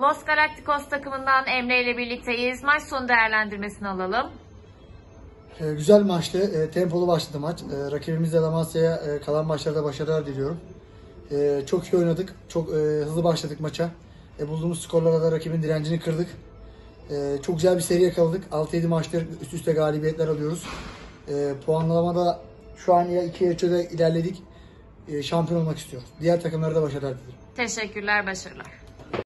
Los Galacticos takımından Emre ile birlikteyiz. Maç sonu değerlendirmesini alalım. Ee, güzel maçtı. Ee, tempolu başladı maç. Ee, rakibimiz de Lamasya'ya e, kalan maçlarda başarılar diliyorum. Ee, çok iyi oynadık. Çok e, hızlı başladık maça. E, bulduğumuz skorlara da rakibin direncini kırdık. Ee, çok güzel bir seri yakaladık. 6-7 maçtır üst üste galibiyetler alıyoruz. Ee, puanlamada şu an ya 2 ölçüde ilerledik. Ee, şampiyon olmak istiyoruz. Diğer takımlara da başarılar dilerim. Teşekkürler, başarılar.